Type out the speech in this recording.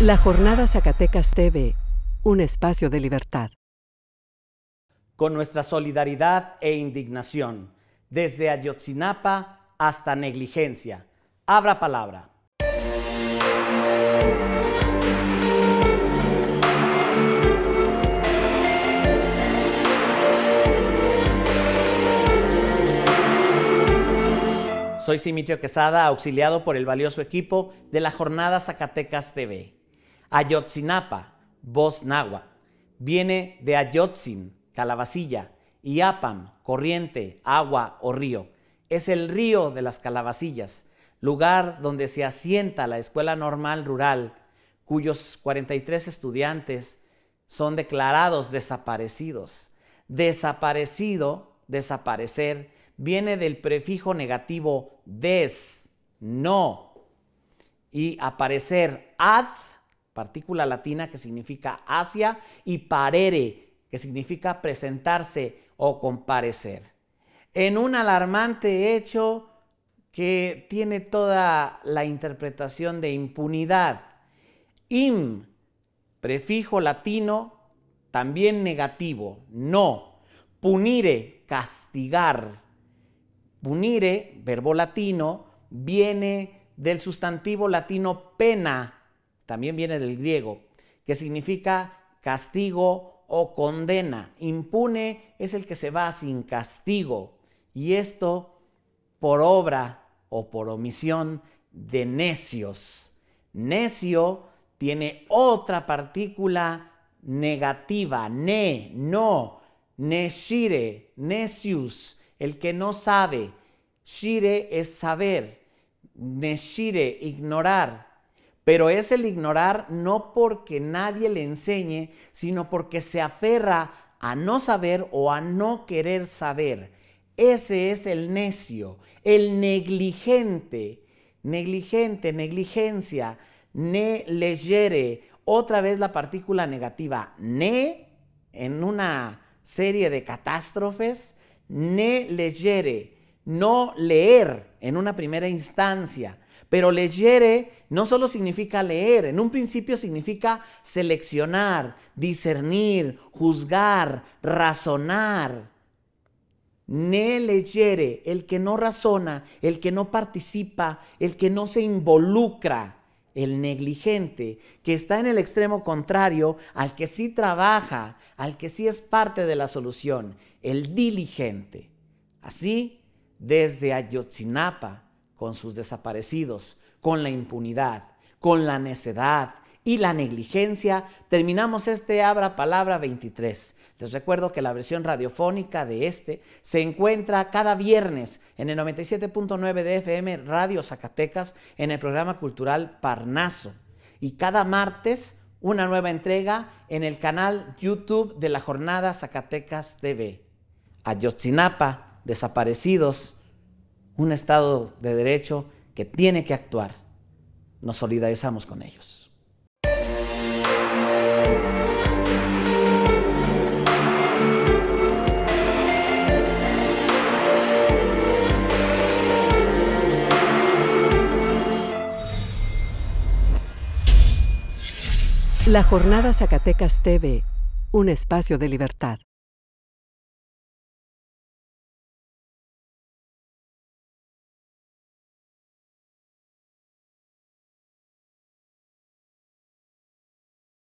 La Jornada Zacatecas TV, un espacio de libertad. Con nuestra solidaridad e indignación, desde Ayotzinapa hasta negligencia. Abra palabra. Soy Simitio Quesada, auxiliado por el valioso equipo de la Jornada Zacatecas TV. Ayotzinapa, voz náhuatl, viene de Ayotzin, calabacilla, y Apam, corriente, agua o río. Es el río de las calabacillas, lugar donde se asienta la Escuela Normal Rural, cuyos 43 estudiantes son declarados desaparecidos. Desaparecido, desaparecer, viene del prefijo negativo des, no, y aparecer ad, partícula latina que significa hacia, y parere, que significa presentarse o comparecer. En un alarmante hecho que tiene toda la interpretación de impunidad. Im, prefijo latino, también negativo, no. Punire, castigar. Punire, verbo latino, viene del sustantivo latino pena, también viene del griego, que significa castigo o condena. Impune es el que se va sin castigo. Y esto por obra o por omisión de necios. Necio tiene otra partícula negativa, ne, no, neshire, necius, el que no sabe. Shire es saber, neshire, ignorar. Pero es el ignorar no porque nadie le enseñe, sino porque se aferra a no saber o a no querer saber. Ese es el necio, el negligente, negligente, negligencia, ne leyere. Otra vez la partícula negativa, ne, en una serie de catástrofes, ne leyere, no leer en una primera instancia. Pero leyere no solo significa leer, en un principio significa seleccionar, discernir, juzgar, razonar. Ne leyere, el que no razona, el que no participa, el que no se involucra, el negligente, que está en el extremo contrario al que sí trabaja, al que sí es parte de la solución, el diligente. Así, desde Ayotzinapa, con sus desaparecidos, con la impunidad, con la necedad y la negligencia, terminamos este Abra Palabra 23. Les recuerdo que la versión radiofónica de este se encuentra cada viernes en el 97.9 de FM Radio Zacatecas en el programa cultural Parnaso y cada martes una nueva entrega en el canal YouTube de la Jornada Zacatecas TV. Ayotzinapa, desaparecidos, un Estado de Derecho que tiene que actuar. Nos solidarizamos con ellos. La Jornada Zacatecas TV, un espacio de libertad.